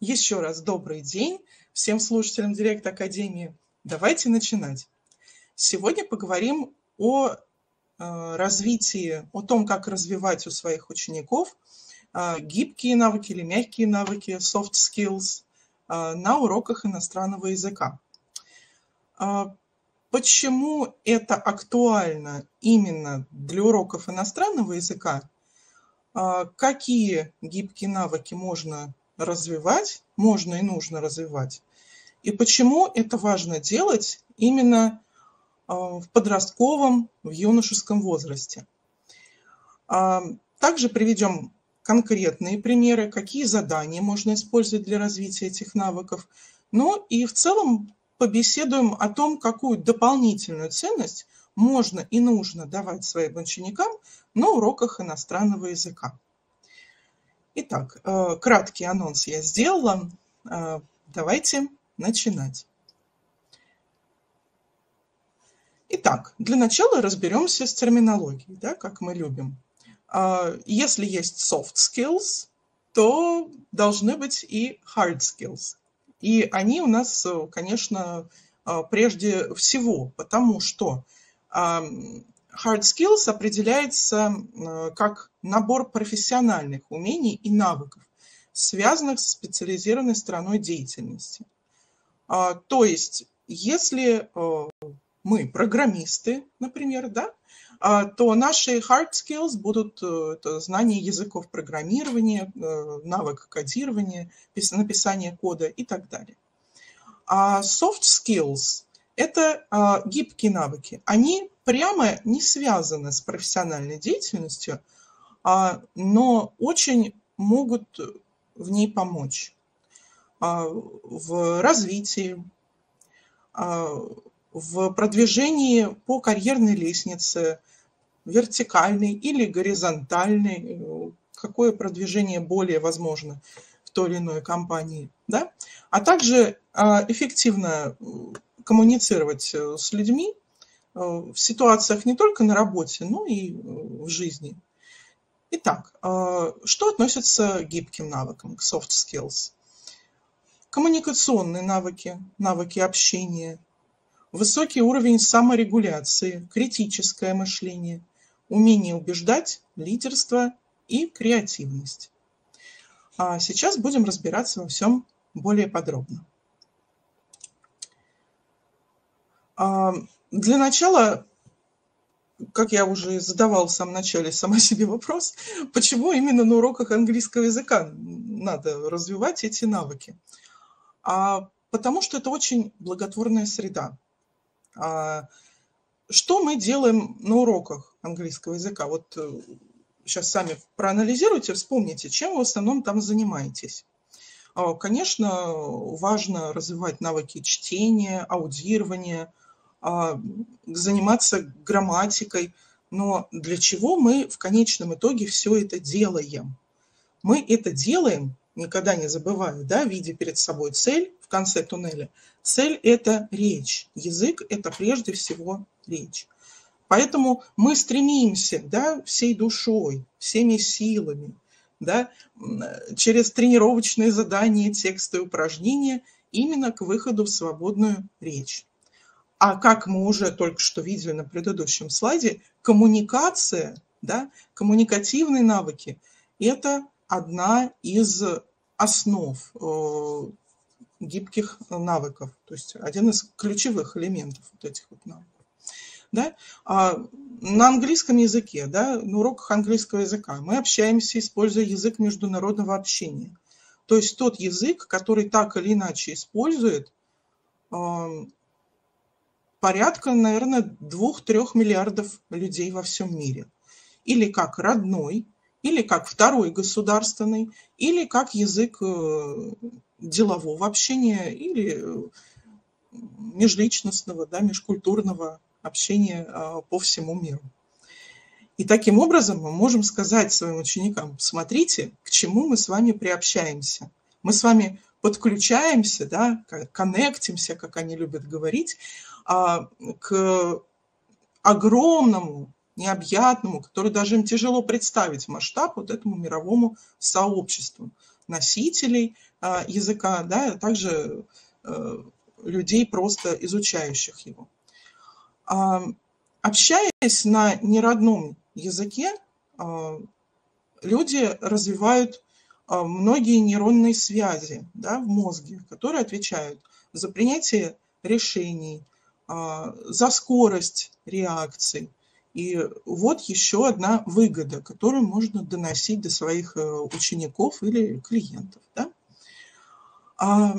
Еще раз добрый день всем слушателям Директ Академии. Давайте начинать. Сегодня поговорим о э, развитии, о том, как развивать у своих учеников э, гибкие навыки или мягкие навыки, soft skills, э, на уроках иностранного языка. Почему это актуально именно для уроков иностранного языка? Какие гибкие навыки можно развивать, можно и нужно развивать. И почему это важно делать именно а, в подростковом, в юношеском возрасте. А, также приведем конкретные примеры, какие задания можно использовать для развития этих навыков. Ну и в целом побеседуем о том, какую дополнительную ценность можно и нужно давать своим ученикам на уроках иностранного языка. Итак, э, краткий анонс я сделала. Э, давайте начинать. Итак, для начала разберемся с терминологией, да, как мы любим. Э, если есть soft skills, то должны быть и hard skills. И они у нас, конечно, прежде всего, потому что hard skills определяется э, как набор профессиональных умений и навыков, связанных с специализированной стороной деятельности. А, то есть, если э, мы программисты, например, да, а, то наши hard skills будут э, знание языков программирования, навык кодирования, написание кода и так далее. А soft skills – это а, гибкие навыки. Они прямо не связаны с профессиональной деятельностью, а, но очень могут в ней помочь а, в развитии, а, в продвижении по карьерной лестнице, вертикальной или горизонтальной, какое продвижение более возможно в той или иной компании, да? а также эффективно коммуницировать с людьми, Э, в ситуациях не только на работе, но и э, в жизни. Итак, э, что относится к гибким навыкам, к soft skills? Коммуникационные навыки, навыки общения, высокий уровень саморегуляции, критическое мышление, умение убеждать, лидерство и креативность. А сейчас будем разбираться во всем более подробно. Для начала, как я уже задавал в самом начале сама себе вопрос, почему именно на уроках английского языка надо развивать эти навыки? А потому что это очень благотворная среда. А что мы делаем на уроках английского языка? Вот сейчас э, сами проанализируйте, вспомните, чем вы в основном там занимаетесь. А, конечно, важно развивать навыки чтения, аудирования – а, заниматься грамматикой. Но для чего мы в конечном итоге все это делаем? Мы это делаем, никогда не забываю, да, видя перед собой цель в конце туннеля. Цель – это речь. Язык – это прежде всего речь. Поэтому мы стремимся да, всей душой, всеми силами, да, через тренировочные задания, тексты упражнения именно к выходу в свободную речь. А как мы уже только что видели на предыдущем слайде, коммуникация, да, коммуникативные навыки – это одна из основ э, гибких навыков, то есть один из ключевых элементов вот этих вот навыков. Да? А на английском языке, да, на уроках английского языка мы общаемся, используя язык международного общения. То есть тот язык, который так или иначе использует порядка, наверное, 2-3 миллиардов людей во всем мире. Или как родной, или как второй государственный, или как язык э, делового общения, или э, межличностного, да, межкультурного общения э, по всему миру. И таким образом мы можем сказать своим ученикам, смотрите, к чему мы с вами приобщаемся. Мы с вами подключаемся, да, коннектимся, как они любят говорить, а, к огромному, необъятному, который даже им тяжело представить масштаб вот этому мировому сообществу. носителей языка, да, а также людей, просто изучающих его. Общаясь на неродном языке, люди развивают многие нейронные связи да, в мозге, которые отвечают за принятие решений, за скорость реакций, и вот еще одна выгода, которую можно доносить до своих э, учеников или клиентов. Да? А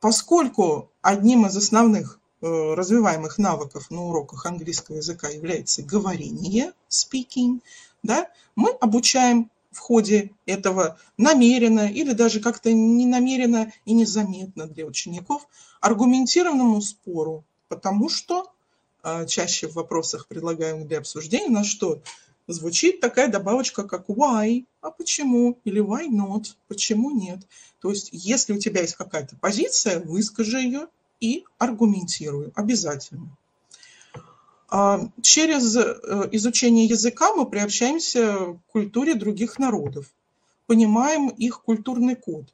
поскольку одним из основных э, развиваемых навыков на уроках английского языка является говорение, speaking, да, мы обучаем в ходе этого намеренно или даже как-то ненамеренно и незаметно для учеников аргументированному спору, потому что а, чаще в вопросах предлагаем для обсуждения, на что звучит такая добавочка, как why, а почему, или why not, почему нет. То есть, если у тебя есть какая-то позиция, выскажи ее и аргументируй обязательно. А, через э, изучение языка мы приобщаемся к культуре других народов, понимаем их культурный код.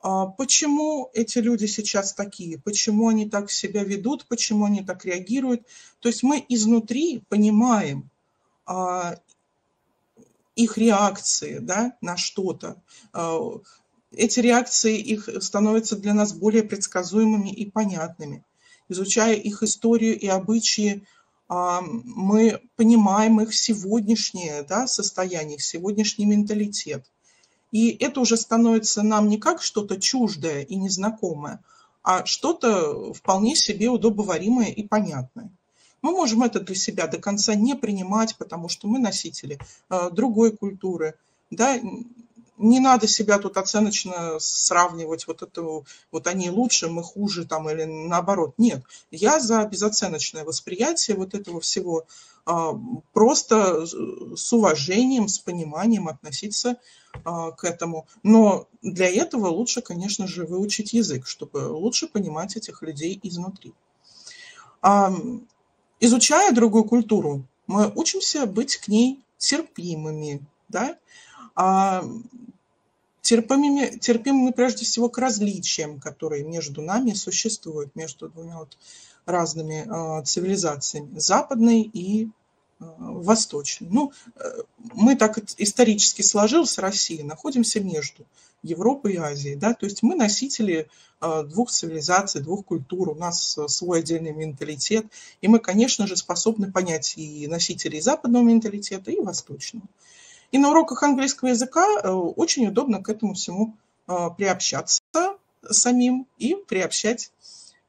А почему эти люди сейчас такие, почему они так себя ведут, почему они так реагируют. То есть мы изнутри понимаем а, их реакции да, на что-то. Эти реакции их становятся для нас более предсказуемыми и понятными. Изучая их историю и обычаи, мы понимаем их сегодняшнее да, состояние, их сегодняшний менталитет. И это уже становится нам не как что-то чуждое и незнакомое, а что-то вполне себе удобоваримое и понятное. Мы можем это для себя до конца не принимать, потому что мы носители э, другой культуры. Да? Не надо себя тут оценочно сравнивать, вот это вот они лучше, мы хуже там или наоборот. Нет, я за безоценочное восприятие вот этого всего, а, просто с уважением, с пониманием относиться а, к этому. Но для этого лучше, конечно же, выучить язык, чтобы лучше понимать этих людей изнутри. Изучая другую культуру, мы учимся быть к ней терпимыми, да? Терпимыми, терпимыми прежде всего к различиям, которые между нами существуют, между двумя вот разными а, цивилизациями, западной и а, восточной. Ну, э, мы так исторически сложилась, Россия, находимся между Европой и Азией, да, то есть мы носители а, двух цивилизаций, двух культур, у нас свой отдельный менталитет, и мы, конечно же, способны понять и носителей западного менталитета, и восточного. И на уроках английского языка э, очень удобно к этому всему приобщаться самим и приобщать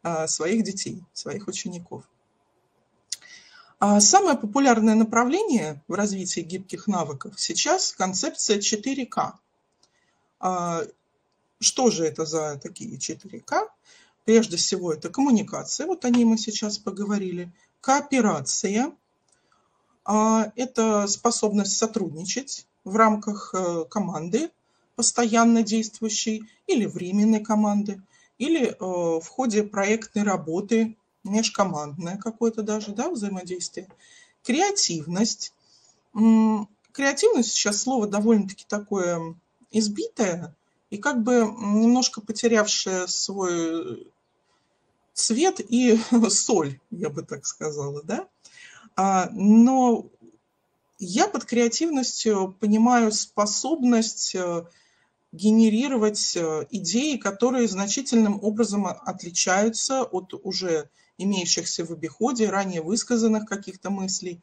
а, своих детей, своих учеников. А самое популярное направление в развитии гибких навыков сейчас концепция 4К. А, что же это за такие 4К? Прежде всего, это коммуникация, вот о ней мы сейчас поговорили, кооперация, это способность сотрудничать в рамках э, команды, постоянно действующей или временной команды – или э, в ходе проектной работы, межкомандное какое-то даже да, взаимодействие. Креативность. Креативность сейчас слово довольно-таки такое избитое и как бы немножко потерявшее свой цвет и соль, я бы так сказала, да. А, но я под креативностью понимаю способность э, генерировать э, идеи, которые значительным образом отличаются от уже имеющихся в обиходе, ранее высказанных каких-то мыслей,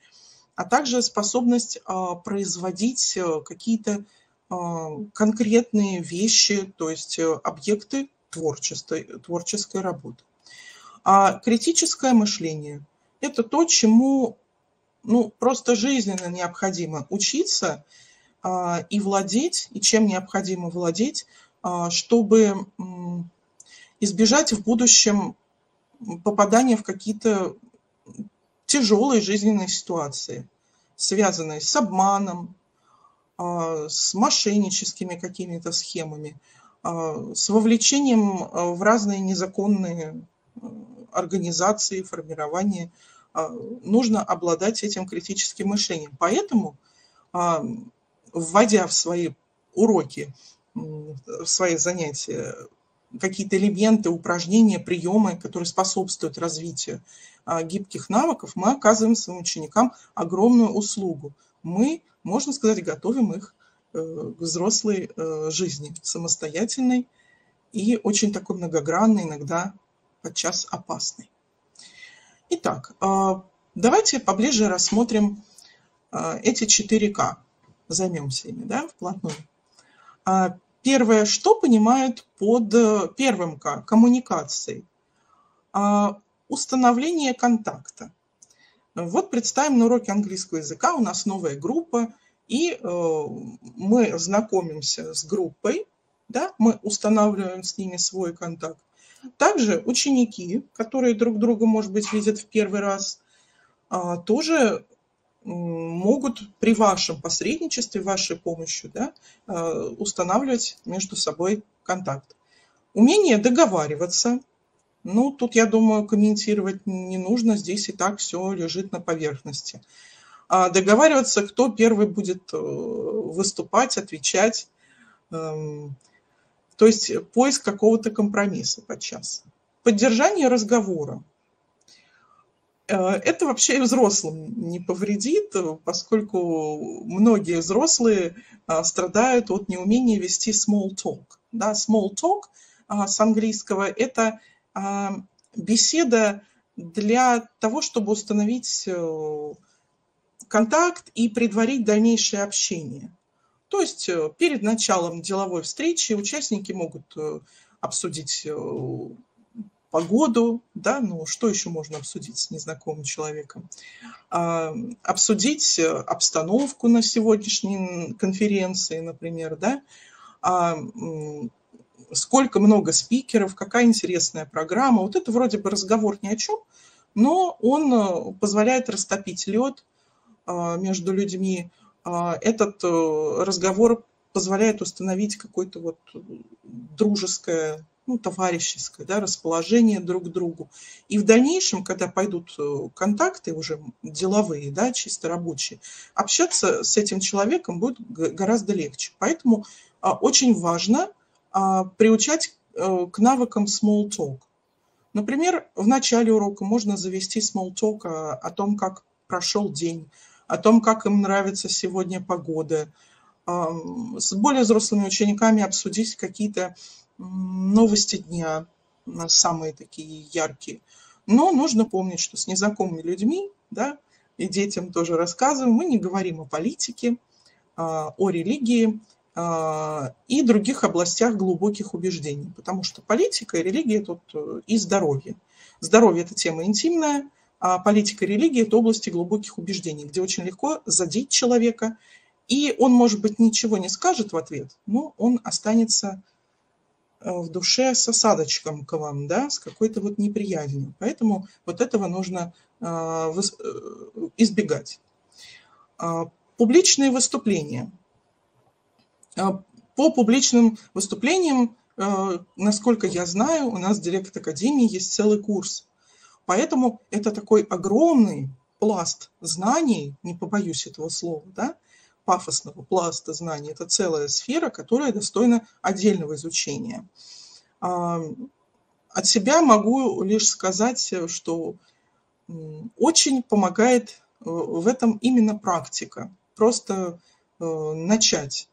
а также способность а, производить э, какие-то а, конкретные вещи, то есть объекты творческой, творческой работы. А критическое мышление – это то, чему ну, просто жизненно необходимо учиться – а, и владеть, и чем необходимо владеть, а, чтобы избежать в будущем попадания в какие-то тяжелые жизненные ситуации, связанные с обманом, а, с мошенническими какими-то схемами, с вовлечением в разные незаконные организации, формирования. Нужно обладать этим критическим мышлением. Поэтому вводя в свои уроки в свои занятия какие-то элементы, упражнения, приемы, которые способствуют развитию а, гибких навыков, мы оказываем своим ученикам огромную услугу. Мы, можно сказать, готовим их э, к взрослой э, жизни, самостоятельной и очень такой многогранной, иногда подчас опасной. Итак, а, давайте поближе рассмотрим а, эти 4К. Займемся ими, да, вплотную. Первое, что понимают под э, первым К, коммуникацией? Установление контакта. Вот представим на уроке английского языка, у нас новая группа, и э, мы знакомимся с группой, да, мы устанавливаем с ними свой контакт. Также ученики, которые друг друга, может быть, видят в первый раз, э, тоже могут при вашем посредничестве, вашей помощью да, э, устанавливать между собой контакт. Умение договариваться – ну, тут, я думаю, комментировать не нужно, здесь и так все лежит на поверхности. А договариваться, кто первый будет э, выступать, отвечать. То есть поиск какого-то компромисса подчас. Поддержание разговора. Э, это вообще и взрослым не повредит, поскольку многие взрослые э, страдают от неумения вести small talk. Да, small talk с английского – это а, беседа для того, чтобы установить э, контакт и предварить дальнейшее общение. То есть э, перед началом деловой встречи участники могут э, обсудить погоду, да, ну что еще можно обсудить с незнакомым человеком, а, обсудить обстановку на сегодняшней конференции, например, да, а, сколько много спикеров, какая интересная программа. Вот это вроде бы разговор ни о чем, но он э, позволяет растопить лед э, между людьми. Э, этот разговор позволяет установить какое-то вот дружеское, ну, товарищеское да, расположение друг к другу. И в дальнейшем, когда пойдут контакты уже деловые, да, чисто рабочие, общаться с этим человеком будет гораздо легче. Поэтому очень важно – а, приучать э, к навыкам small talk. Например, в начале урока можно завести small talk о, о том, как прошел день, о том, как им нравится сегодня погода. С более взрослыми учениками обсудить какие-то новости дня, самые такие яркие. Но нужно помнить, что с незнакомыми людьми, да, и детям тоже рассказываем, мы не говорим о политике, а, о религии, а, и других областях глубоких убеждений, потому что политика и религия тут э, и здоровье. Здоровье – это тема интимная, политика и религия – это области глубоких убеждений, где очень легко задеть человека, и он, может быть, ничего не скажет в ответ, но он останется э, в душе с осадочком к вам, да, с какой-то вот неприязнью. Поэтому вот этого нужно а, э, избегать. А, публичные выступления – а, по публичным выступлениям, а, насколько я знаю, у нас в Директ Академии есть целый курс. Поэтому это такой огромный пласт знаний, не побоюсь этого слова, да, пафосного пласта знаний. Это целая сфера, которая достойна отдельного изучения. А, от себя могу лишь сказать, что очень помогает э, в этом именно практика. Просто э, начать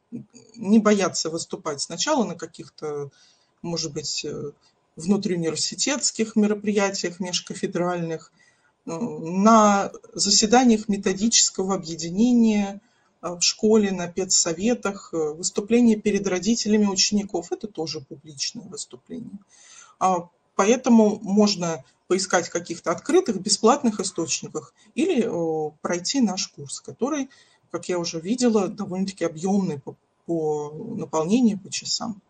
не бояться выступать сначала на каких-то, может быть, э, внутриуниверситетских мероприятиях межкафедральных, э, на заседаниях методического объединения э, в школе, на педсоветах, выступления перед родителями учеников. Это тоже публичное выступление. А, поэтому можно поискать каких-то открытых, бесплатных источниках или пройти наш курс, который как я уже видела, довольно-таки объемный по, по наполнению, по часам.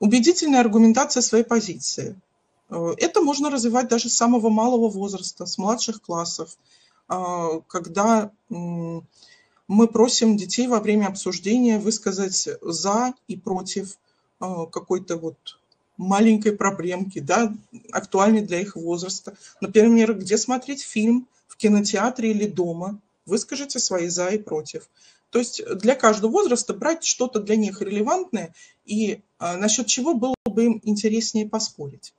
Убедительная аргументация своей позиции. Э, это можно развивать даже с самого малого возраста, с младших классов, а, когда мы просим детей во время обсуждения высказать за и против а, какой-то вот маленькой проблемки, да, актуальной для их возраста. Например, где смотреть фильм, в кинотеатре или дома – Выскажите свои «за» и «против». То есть для каждого возраста брать что-то для них релевантное и а, насчет чего было бы им интереснее поспорить.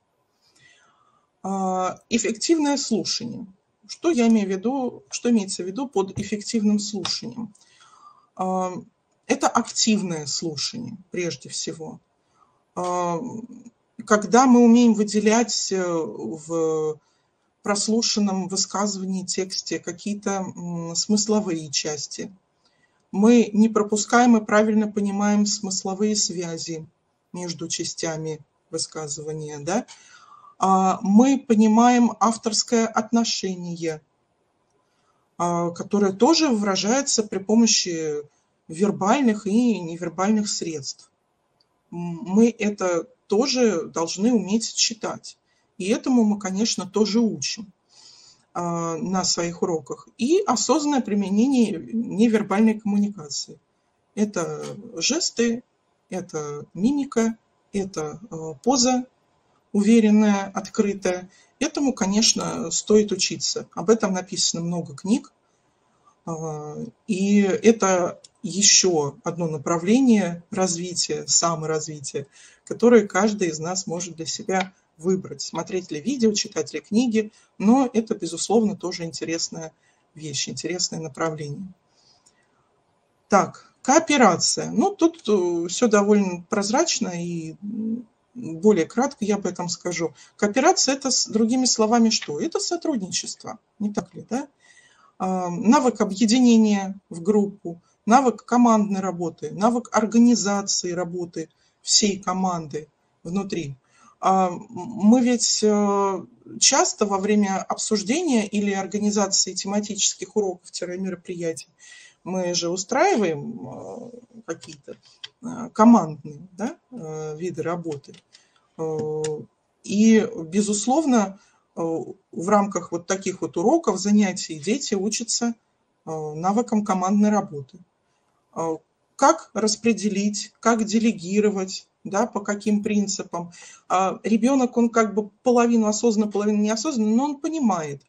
А, эффективное слушание. Что я имею в виду, что имеется в виду под эффективным слушанием? А, это активное слушание, прежде всего. Когда мы умеем выделять э, в прослушанном высказывании, тексте какие-то смысловые части, мы не пропускаем и правильно понимаем смысловые связи между частями высказывания, да, а, мы понимаем авторское отношение, а, которое тоже выражается при помощи вербальных и невербальных средств. Мы это тоже должны уметь читать. И этому мы, конечно, тоже учим на своих уроках. И осознанное применение невербальной коммуникации. Это жесты, это мимика, это поза уверенная, открытая. Этому, конечно, стоит учиться. Об этом написано много книг. А, и это еще одно направление развития, саморазвития, которое каждый из нас может для себя выбрать. Смотреть ли видео, читать ли книги, но это, безусловно, тоже интересная вещь, интересное направление. Так, кооперация. Ну, тут э, все довольно прозрачно и более кратко я об этом скажу. Кооперация – это, другими словами, что? Это сотрудничество, не так ли, да? А, навык объединения в группу, навык командной работы, навык организации работы всей команды внутри. А, мы ведь э, часто во время обсуждения или организации тематических уроков-мероприятий мы же устраиваем э, какие-то э, командные да, виды работы. И, безусловно, в рамках вот таких вот уроков, занятий дети учатся навыкам командной работы. Как распределить, как делегировать, да, по каким принципам. А ребенок, он как бы половину осознанно, половину неосознанно, но он понимает,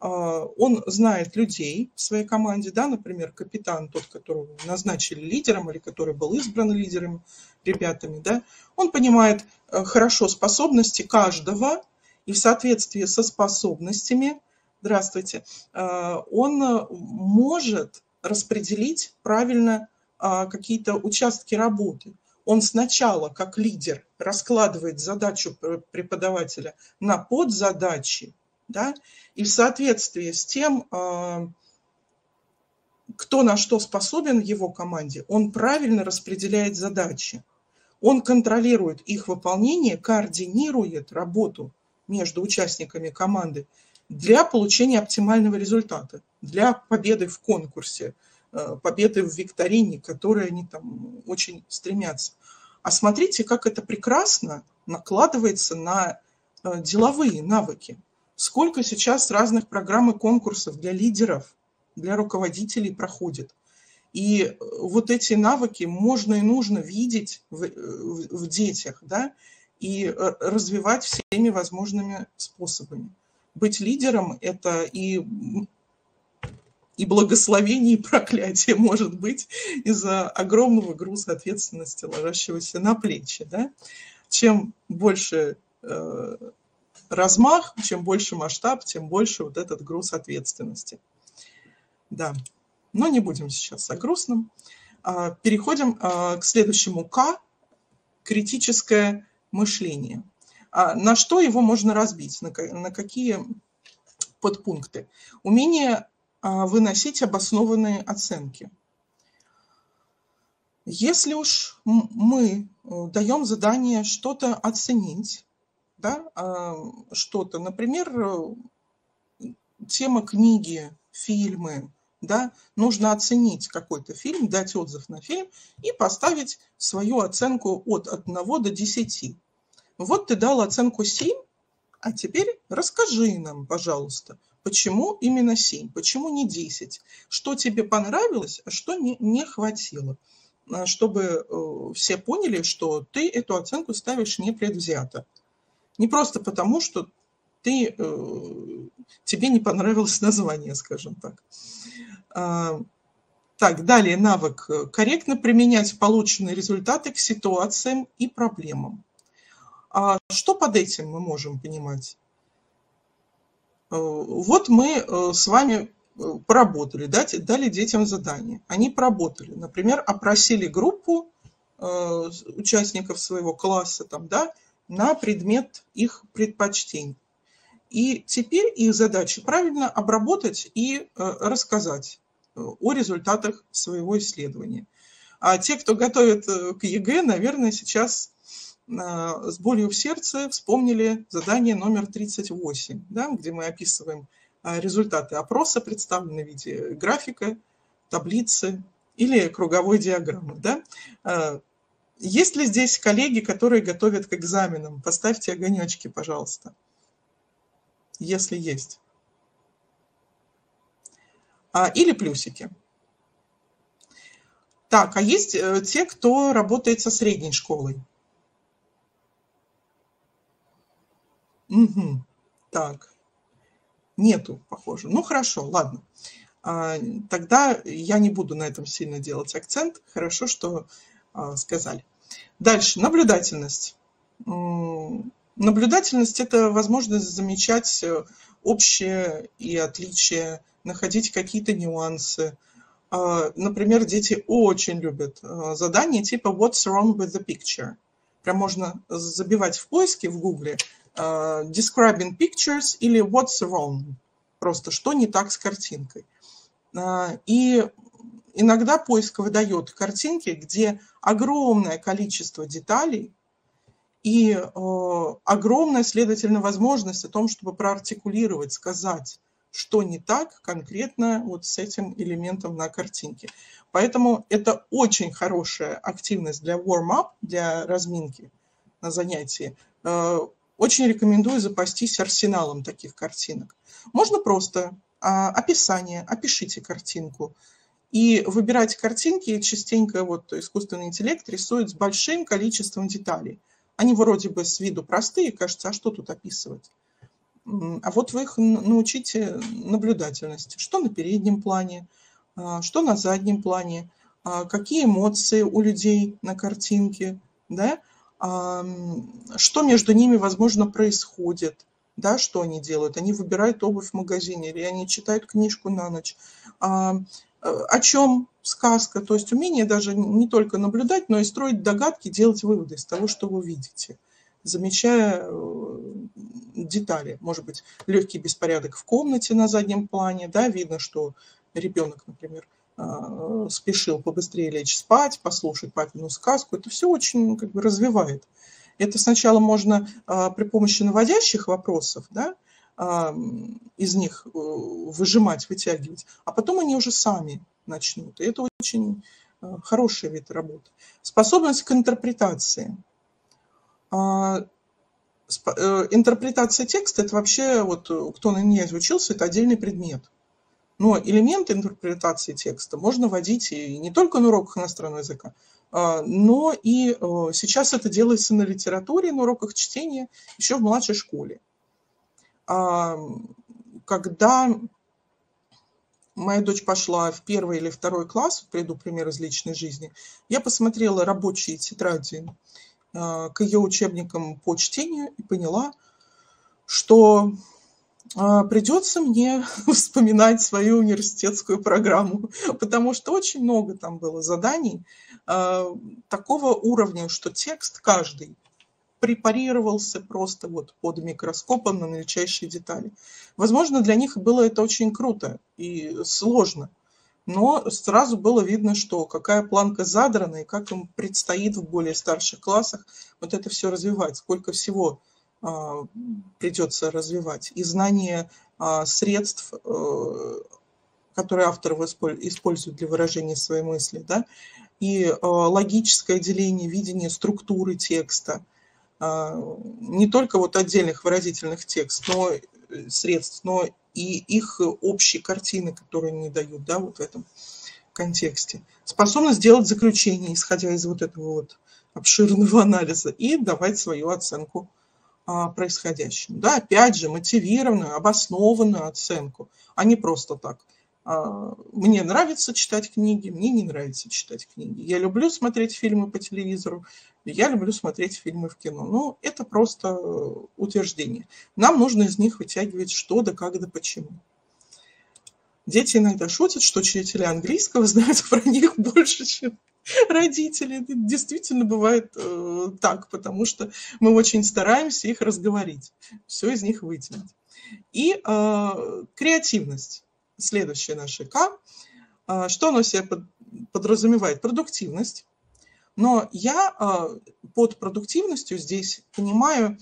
а, он знает людей в своей команде, да, например, капитан, тот, которого назначили лидером или который был избран лидером, ребятами, да, он понимает э, хорошо способности каждого, и в соответствии со способностями, здравствуйте, э, он может распределить правильно а, какие-то участки работы. Он сначала, как лидер, раскладывает задачу преподавателя на подзадачи, да, и в соответствии с тем, а, кто на что способен в его команде, он правильно распределяет задачи. Он контролирует их выполнение, координирует работу между участниками команды для получения оптимального результата, для победы в конкурсе, победы в викторине, к которой они там очень стремятся. А смотрите, как это прекрасно накладывается на э, деловые навыки. Сколько сейчас разных программ и конкурсов для лидеров, для руководителей проходит. И э, вот эти навыки можно и нужно видеть в, э, в, в детях, да, и э, развивать всеми возможными способами. Быть лидером – это и, и благословение, и проклятие может быть из-за огромного груза ответственности, ложащегося на плечи. Да? Чем больше размах, чем больше масштаб, тем больше вот этот груз ответственности. Да, но не будем сейчас о грустном. А, переходим а, к следующему К – критическое мышление. А, на что его можно разбить, на какие подпункты? Умение выносить обоснованные оценки. Если уж мы э, даем задание что-то оценить, да, а, что-то. Например, э, тема книги, фильмы, да, нужно оценить какой-то фильм, дать отзыв на фильм и поставить свою оценку от 1 до 10. Вот ты дал оценку 7, а теперь расскажи нам, пожалуйста, почему именно 7, почему не 10, что тебе понравилось, а что не, не хватило, а, чтобы э, все поняли, что ты эту оценку ставишь непредвзято. Не просто потому, что ты, э, тебе не понравилось название, скажем так. А, Так, далее навык э, корректно применять полученные результаты к ситуациям и проблемам. А что под этим мы можем понимать? Э, вот мы э, с вами поработали, дали детям задание. Они поработали. Например, опросили группу участников своего класса там, да, на предмет их предпочтений. И теперь их задача правильно обработать и рассказать о результатах своего исследования. А те, кто готовит э, к ЕГЭ, наверное, сейчас э, с болью в сердце вспомнили задание номер 38, да, где мы описываем э, результаты опроса, представленные в виде графика, таблицы или круговой диаграммы. Да? Есть ли здесь коллеги, которые готовят к экзаменам? Поставьте огонечки, пожалуйста, если есть. А, или плюсики. Так, а есть э, те, кто работает со средней школой? Угу. Так, нету, похоже. Ну, хорошо, ладно. А, тогда я не буду на этом сильно делать акцент. Хорошо, что а, сказали. Дальше, наблюдательность. Наблюдательность – это возможность замечать э, общее и отличия находить какие-то нюансы. А, например, дети очень любят а, задания типа «What's wrong with the picture?». Прям можно забивать в поиске в гугле «Describing pictures» или «What's wrong?». Просто что не так с картинкой. И иногда поиск выдает картинки, где огромное количество деталей и огромная, следовательно, возможность о том, чтобы проартикулировать, сказать, что не так конкретно вот с этим элементом на картинке. Поэтому это очень хорошая активность для warm-up, для разминки на занятии. Э, очень рекомендую запастись арсеналом таких картинок. Можно просто а, описание, опишите картинку. И выбирать картинки частенько вот искусственный интеллект рисует с большим количеством деталей. Они вроде бы с виду простые, кажется, а что тут описывать? А вот вы их научите наблюдательности. Что на переднем плане, а, что на заднем плане, а, какие эмоции у людей на картинке, да? Что между ними, возможно, происходит, да, что они делают. Они выбирают обувь в магазине или они читают книжку на ночь. Э, о чем сказка? То есть умение даже не только наблюдать, но и строить догадки, делать выводы из того, что вы видите замечая э, детали. Может быть, легкий беспорядок в комнате на заднем плане, да, видно, что ребенок, например, спешил побыстрее лечь спать, послушать папину сказку. Это все очень как бы развивает. Это сначала можно э, при помощи наводящих вопросов, да, из них выжимать, вытягивать, а потом они уже сами начнут. И это очень хороший вид работы. Способность к интерпретации – а, э, интерпретация текста – это вообще, вот э, кто на ней учился, это отдельный предмет. Но элементы интерпретации текста можно вводить и не только на уроках иностранного языка, а, но и э, сейчас это делается на литературе, на уроках чтения, еще в младшей школе. А, когда моя дочь пошла в первый или второй класс, приду пример из личной жизни, я посмотрела рабочие тетради а, к ее учебникам по чтению и поняла, что придется мне вспоминать свою университетскую программу, потому что очень много там было заданий а, такого уровня, что текст каждый препарировался просто вот под микроскопом на мельчайшие детали. Возможно, для них было это очень круто и сложно, но сразу было видно, что какая планка задрана и как им предстоит в более старших классах вот это все развивать, сколько всего а, придется развивать. И знание а, средств, а, которые авторы используют для выражения своей мысли, да, и а, логическое деление, видение структуры текста, а, не только вот отдельных выразительных текстов, но э, средств, но и их общие картины, которые они дают, да, вот в этом контексте. Способность сделать заключение, исходя из вот этого вот обширного анализа, и давать свою оценку а, происходящему. Да, опять же, мотивированную, обоснованную оценку, а не просто так. А, мне нравится читать книги, мне не нравится читать книги. Я люблю смотреть фильмы по телевизору, я люблю смотреть фильмы в кино. Ну, это просто утверждение. Нам нужно из них вытягивать что да как да почему. Дети иногда шутят, что учителя английского знают про них больше, чем родители. Это действительно бывает э, так, потому что мы очень стараемся их разговорить, все из них вытянуть. И э, креативность следующее наше К. А, что оно себе подразумевает? Продуктивность. Но я а, под продуктивностью здесь понимаю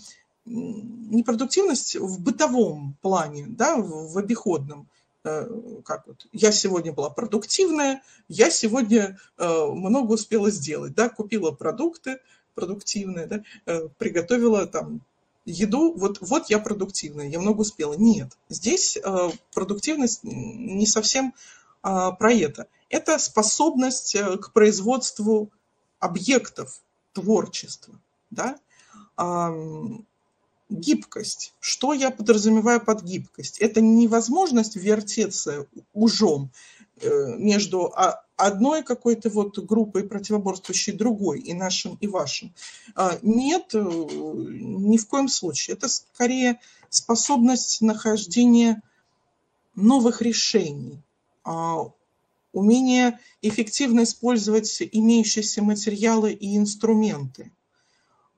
не продуктивность в бытовом плане, да, в обиходном. Э, как вот, я сегодня была продуктивная, я сегодня э, много успела сделать, да, купила продукты продуктивные, да, э, приготовила там еду, вот, вот я продуктивная, я много успела. Нет, здесь продуктивность не совсем э, про это. Это способность к производству объектов творчества. Да? Гибкость. Что я подразумеваю под гибкость? Это невозможность вертеться ужом э, между одной какой-то вот группой, противоборствующей другой, и нашим, и вашим. А, нет, э, ни в коем случае. Это скорее способность нахождения новых решений, а, умение эффективно использовать имеющиеся материалы и инструменты.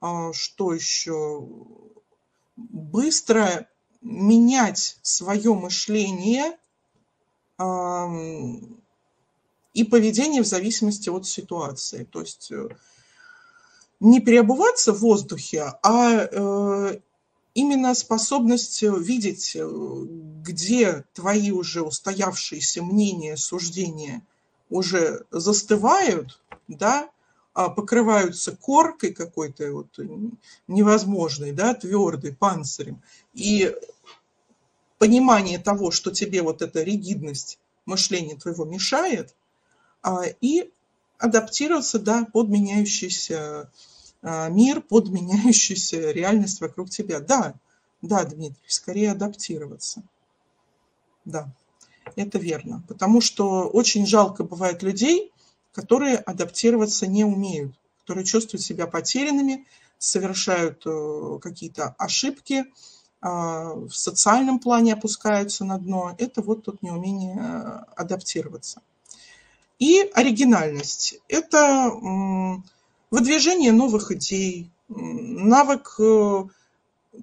А, что еще? Быстро менять свое мышление и поведение в зависимости от ситуации. То есть э, не переобуваться в воздухе, а э, именно способность видеть, э, где твои уже устоявшиеся мнения, суждения уже застывают, да, покрываются коркой какой-то вот невозможной, да, твердой, панцирем. И понимание того, что тебе вот эта ригидность мышления твоего мешает, а, и адаптироваться да, под меняющийся а, мир, под меняющуюся реальность вокруг тебя. Да, да, Дмитрий, скорее адаптироваться. Да, это верно. Потому что очень жалко бывает людей, которые адаптироваться не умеют, которые чувствуют себя потерянными, совершают э, какие-то ошибки, а, в социальном плане опускаются на дно. Это вот тут неумение э, адаптироваться. И оригинальность – это выдвижение новых идей, навык э,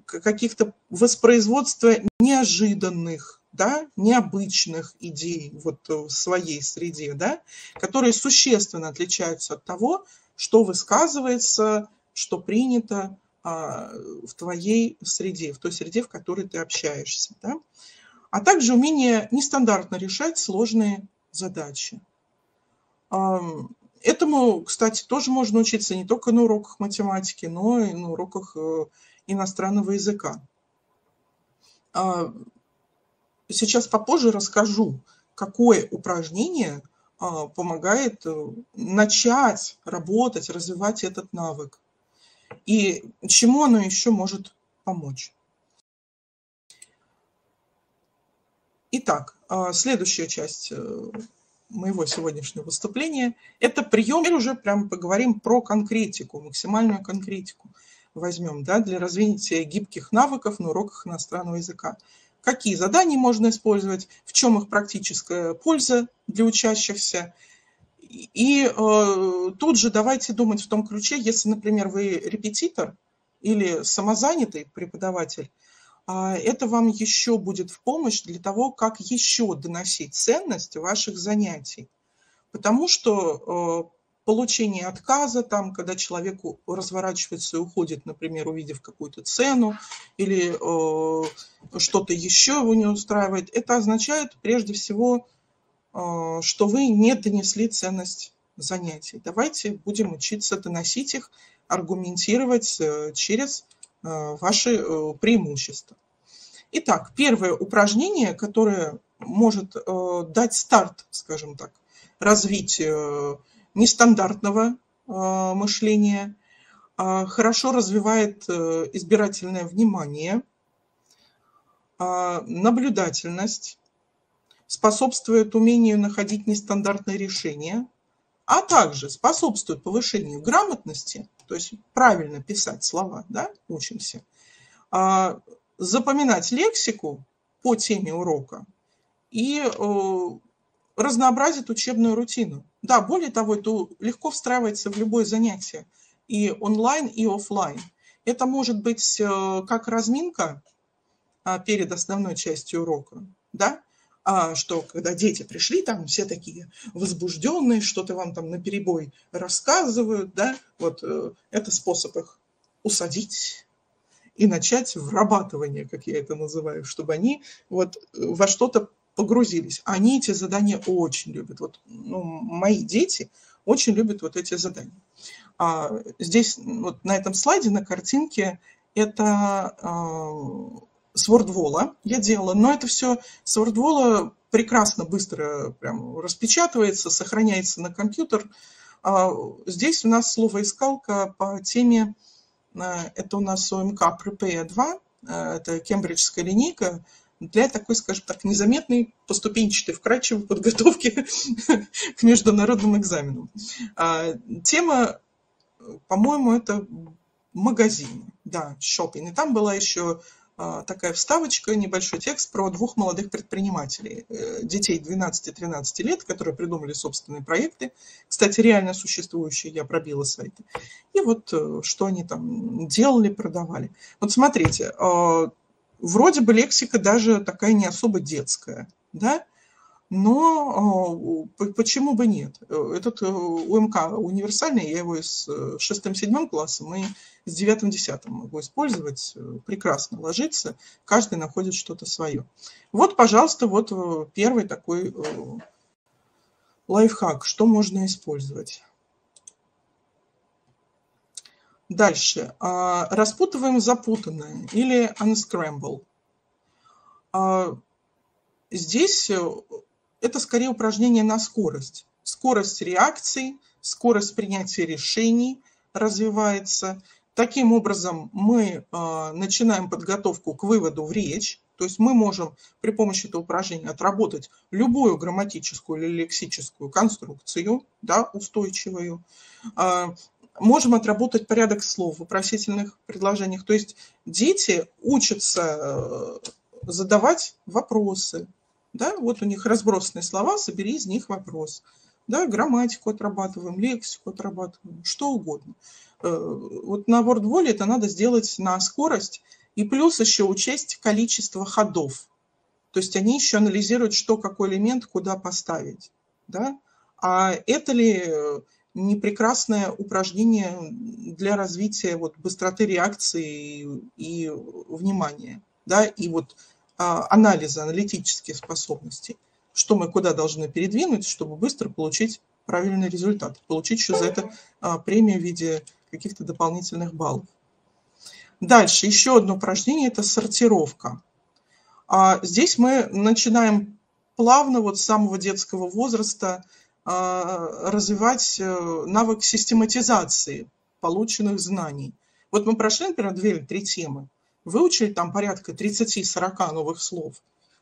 каких-то воспроизводства неожиданных, да, необычных идей вот в своей среде, да, которые существенно отличаются от того, что высказывается, что принято а, в твоей среде, в той среде, в которой ты общаешься. Да? А также умение нестандартно решать сложные задачи. Этому, кстати, тоже можно учиться не только на уроках математики, но и на уроках э, иностранного языка. Сейчас попозже расскажу, какое упражнение а, помогает э, начать работать, развивать этот навык и чему оно еще может помочь. Итак, а, следующая часть э, моего сегодняшнего выступления, это прием, теперь уже прям поговорим про конкретику, максимальную конкретику возьмем да, для развития гибких навыков на уроках иностранного языка. Какие задания можно использовать, в чем их практическая польза для учащихся. И э, тут же давайте думать в том ключе, если, например, вы репетитор или самозанятый преподаватель, а, это вам еще будет в помощь для того, как еще доносить ценность ваших занятий. Потому что э, получение отказа, там, когда человеку разворачивается и уходит, например, увидев какую-то цену или э, что-то еще его не устраивает, это означает прежде всего, э, что вы не донесли ценность занятий. Давайте будем учиться доносить их, аргументировать через Э, ваши э, преимущества. Итак, первое упражнение, которое может э, дать старт, скажем так, развитию нестандартного мышления, хорошо развивает избирательное внимание, наблюдательность, способствует умению находить нестандартные решения, а также способствует повышению грамотности, то есть правильно писать слова, да, учимся, а, запоминать лексику по теме урока и э, разнообразит учебную рутину. Да, более того, это легко встраивается в любое занятие, и онлайн, и офлайн. Это может быть э, как разминка а, перед основной частью урока, да, а что когда дети пришли, там все такие возбужденные, что-то вам там на перебой рассказывают, да, вот э, это способ их усадить и начать врабатывание, как я это называю, чтобы они вот во что-то погрузились. Они эти задания очень любят. Вот ну, мои дети очень любят вот эти задания. А здесь вот на этом слайде, на картинке, это а, с WordWall я делала, но это все с WordWall прекрасно, быстро прям распечатывается, сохраняется на компьютер. А здесь у нас словоискалка по теме, а, это у нас ОМК Prepare 2, а, это кембриджская линейка, для такой, скажем так, незаметной поступенчатой вкрадчивой подготовки к международным экзаменам. Тема, по-моему, это магазин, да, шопинг. И там была еще а, такая вставочка, небольшой текст про двух молодых предпринимателей, э, детей 12-13 лет, которые придумали собственные проекты, кстати, реально существующие, я пробила сайты. И вот э, что они там делали, продавали. Вот смотрите, а, вроде бы лексика даже такая не особо детская, да, но а, почему бы нет? Этот э, УМК универсальный, я его с э, шестым-седьмым классом и с девятым-десятым могу использовать, э, прекрасно ложится, каждый находит что-то свое. Вот, пожалуйста, вот первый такой лайфхак, что можно использовать. Дальше. А, распутываем запутанное или unscramble. А, здесь это скорее упражнение на скорость. Скорость реакции, скорость принятия решений развивается. Таким образом, мы э, начинаем подготовку к выводу в речь, то есть мы можем при помощи этого упражнения отработать любую грамматическую или лексическую конструкцию, да, устойчивую. Э, можем отработать порядок слов в вопросительных предложениях. То есть дети учатся э, задавать вопросы, да, вот у них разбросанные слова, собери из них вопрос. Да, грамматику отрабатываем, лексику отрабатываем, что угодно. Э, вот на WordWall это надо сделать на скорость и плюс еще учесть количество ходов. То есть они еще анализируют, что какой элемент куда поставить. Да? А это ли не прекрасное упражнение для развития вот быстроты реакции и внимания? Да? И вот а, анализа, аналитических способностей, что мы куда должны передвинуть, чтобы быстро получить правильный результат, получить еще за это а, премию в виде каких-то дополнительных баллов. Дальше, еще одно упражнение – это сортировка. А здесь мы начинаем плавно, вот с самого детского возраста, развивать э, навык систематизации полученных знаний. Вот мы прошли, например, две или три темы выучили там порядка 30-40 новых слов.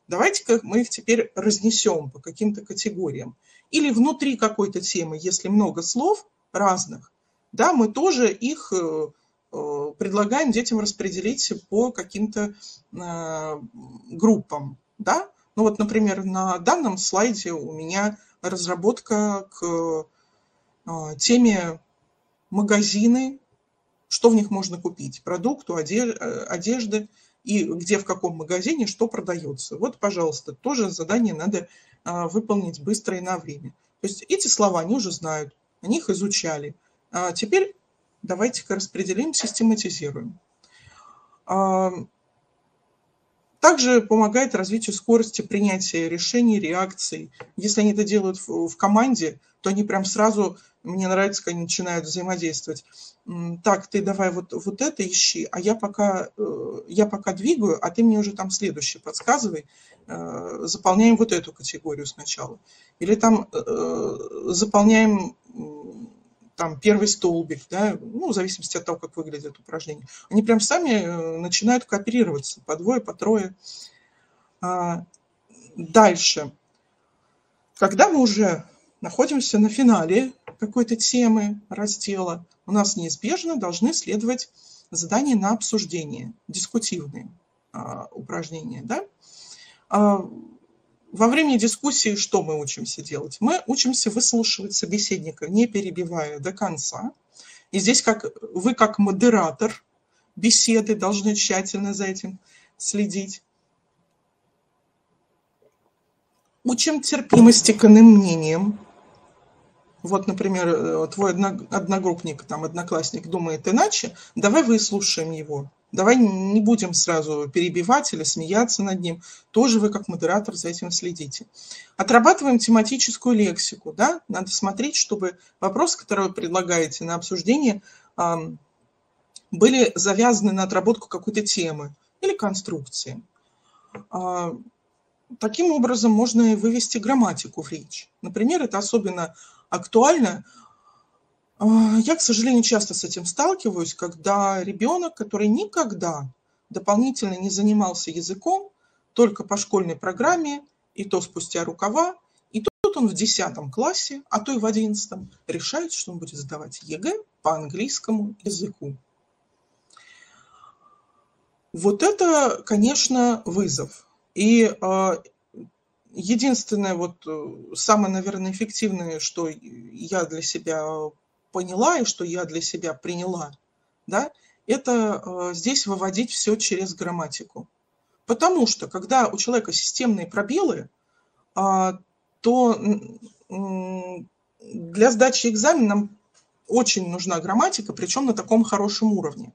Давайте-ка мы их теперь разнесем по каким-то категориям. Или внутри какой-то темы, если много слов разных, да, мы тоже их э, э, предлагаем детям распределить по каким-то группам. Да? Ну вот, например, на данном слайде у меня разработка к теме магазины что в них можно купить, продукту, э, одежды и где в каком магазине что продается. Вот, пожалуйста, тоже задание надо а, выполнить быстро и на время. То есть эти слова они уже знают, они их изучали. А теперь давайте-ка распределим, систематизируем. Также помогает развитию скорости принятия решений, реакций. Если они это делают в команде, то они прям сразу, мне нравится, как они начинают взаимодействовать. Так, ты давай вот, вот это ищи, а я пока, э, я пока двигаю, а ты мне уже там следующее подсказывай. Э, заполняем вот эту категорию сначала. Или там э, заполняем там первый столбик, да, ну, в зависимости от того, как выглядит упражнение. Они прям сами начинают кооперироваться по двое, по трое. А, дальше. Когда мы уже находимся на финале какой-то темы, раздела, у нас неизбежно должны следовать задания на обсуждение, дискутивные а, упражнения. Да? Во время дискуссии что мы учимся делать? Мы учимся выслушивать собеседника, не перебивая до конца. И здесь как, вы как модератор беседы должны тщательно за этим следить. Учим терпимости к иным мнениям. Вот, например, э, твой одногруппник, там, одноклассник думает иначе, давай выслушаем его. Давай не будем сразу перебивать или смеяться над ним. Тоже вы, как модератор, за этим следите. Отрабатываем тематическую лексику. Да? Надо смотреть, чтобы вопросы, которые вы предлагаете на обсуждение, были завязаны на отработку какой-то темы или конструкции. А, таким образом можно вывести грамматику в речь. Например, это особенно актуально а, я, к сожалению, часто с этим сталкиваюсь, когда ребенок, который никогда дополнительно не занимался языком, только по школьной программе, и то спустя рукава, и тут он в 10 классе, а то и в 11 решает, что он будет сдавать ЕГЭ по английскому языку. Вот это, конечно, вызов. И э, единственное, вот э, самое, наверное, эффективное, что я для себя поняла и что я для себя приняла, да, это э, здесь выводить все через грамматику. Потому что, когда у человека системные пробелы, а, то для сдачи экзамена нам очень нужна грамматика, причем на таком хорошем уровне.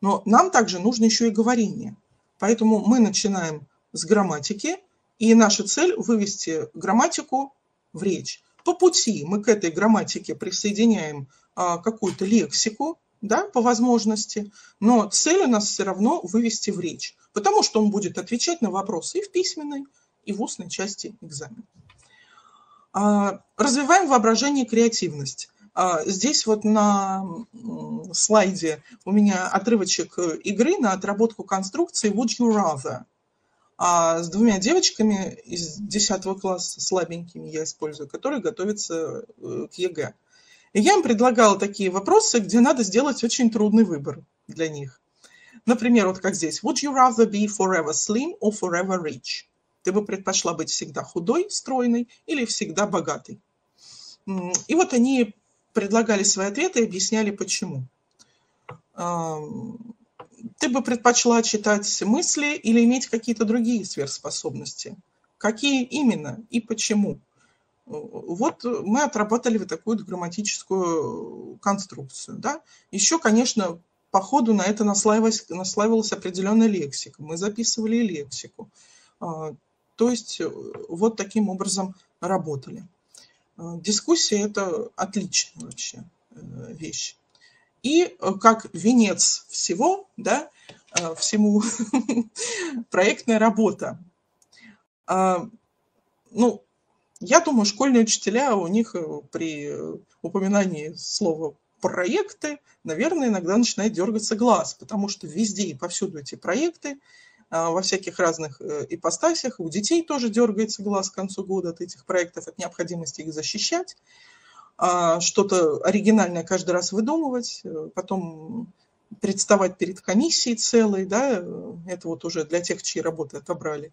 Но нам также нужно еще и говорение. Поэтому мы начинаем с грамматики, и наша цель вывести грамматику в речь. По пути мы к этой грамматике присоединяем а, какую-то лексику, да, по возможности, но цель у нас все равно вывести в речь, потому что он будет отвечать на вопросы и в письменной, и в устной части экзамена. А, развиваем воображение и креативность. А, здесь вот на слайде у меня отрывочек игры на отработку конструкции Would you rather? А с двумя девочками из 10 класса, слабенькими я использую, которые готовятся э, к ЕГЭ. И я им предлагала такие вопросы, где надо сделать очень трудный выбор для них. Например, вот как здесь. Would you rather be forever slim or forever rich? Ты бы предпочла быть всегда худой, стройной или всегда богатой? И вот они предлагали свои ответы и объясняли, почему ты бы предпочла читать мысли или иметь какие-то другие сверхспособности? Какие именно и почему? Вот мы отработали вот такую грамматическую конструкцию. Да? Еще, конечно, по ходу на это наслаивалась, наслаивалась определенная лексика. Мы записывали лексику. А, то есть вот таким образом работали. А, дискуссия – это отличная вообще э, вещь. И э, как венец всего, да, э, всему проектная работа. А, ну, я думаю, школьные учителя, у них э, при упоминании слова проекты, наверное, иногда начинает дергаться глаз, потому что везде и повсюду эти проекты, а, во всяких разных ипостасях, у детей тоже дергается глаз к концу года от этих проектов, от необходимости их защищать. А, что-то оригинальное каждый раз выдумывать, э, потом представать перед комиссией целой, да, это вот уже для тех, чьи работы отобрали,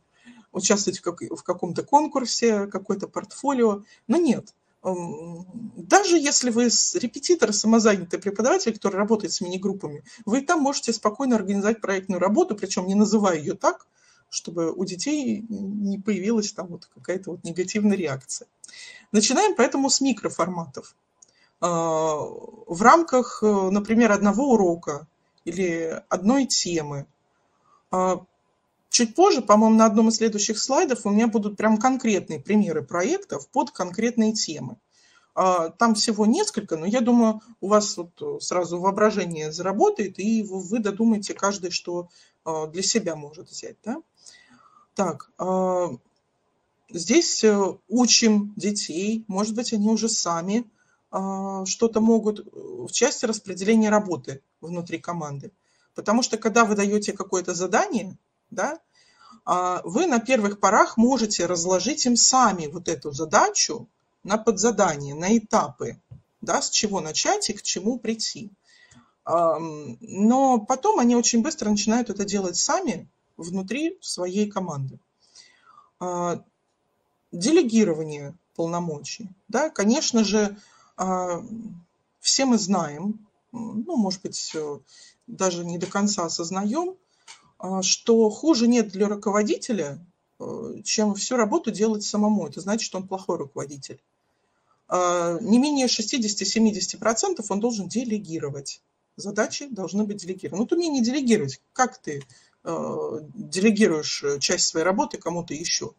участвовать в, как, в каком-то конкурсе, какое-то портфолио, но нет. Даже если вы репетитор, самозанятый преподаватель, который работает с мини-группами, вы там можете спокойно организовать проектную работу, причем не называя ее так, чтобы у детей не появилась там вот какая-то вот негативная реакция. Начинаем поэтому с микроформатов. А, в рамках, э, например, одного урока или одной темы. А, чуть позже, по-моему, на одном из следующих слайдов у меня будут прям конкретные примеры проектов под конкретные темы. А, там всего несколько, но я думаю, у вас вот сразу воображение заработает, и вы додумаете каждый, что для себя может взять. Да? Так, Здесь э, учим детей, может быть, они уже сами а, что-то могут э, в части распределения работы внутри команды. Потому что когда вы даете какое-то задание, да, а, вы на первых порах можете разложить им сами вот эту задачу на подзадание, на этапы, да, с чего начать и к чему прийти. Но потом они очень быстро начинают это делать сами внутри своей команды. А, делегирование полномочий. Да, конечно же, а, все мы знаем, ну, может быть, даже не до конца осознаем, а, что хуже нет для руководителя, э, чем всю работу делать самому. Это значит, что он плохой руководитель. А, не менее 60-70% он должен делегировать. Задачи должны быть делегированы. Ну, ты умение делегировать. Как ты э, делегируешь часть своей работы кому-то еще?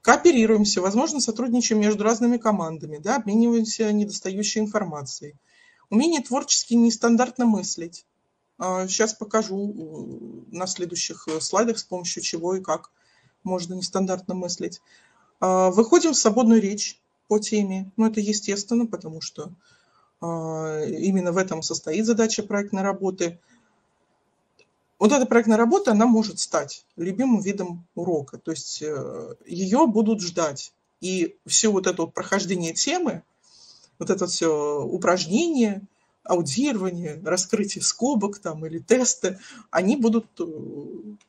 Кооперируемся, возможно, сотрудничаем между разными командами, да, обмениваемся недостающей информацией. Умение творчески нестандартно мыслить. Сейчас а, покажу э, на следующих э, слайдах, с помощью чего и как можно нестандартно мыслить. А, выходим в свободную речь по теме. Ну, это естественно, потому что а, именно в этом состоит задача проектной работы. Вот эта проектная работа, она может стать любимым видом урока. То есть э, ее будут ждать. И все вот это вот прохождение темы, вот это все упражнение – аудирование, раскрытие скобок там, или тесты, они будут э,